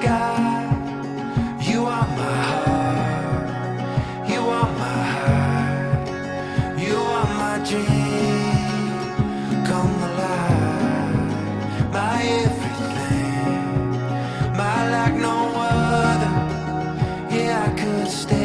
You are my heart. You are my heart. You are my dream. Come alive. My everything. My like no other. Yeah, I could stay.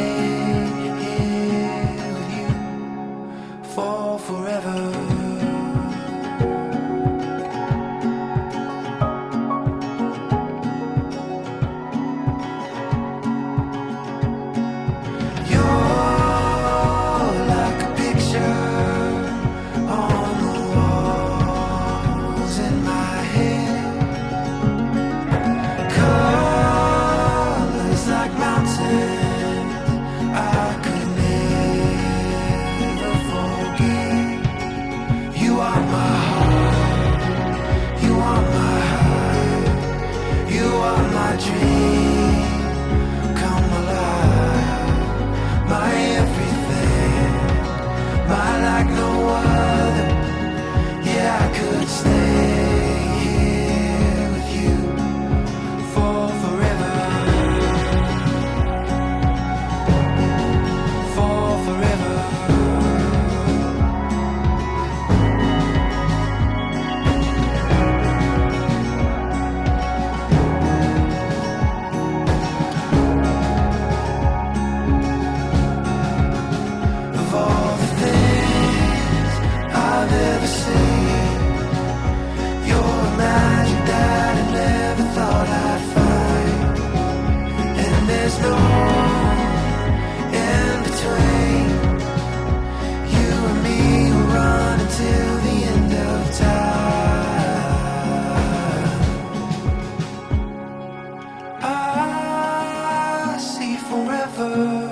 my dream come alive, my everything, like no other. Yeah, I could stay. suffer.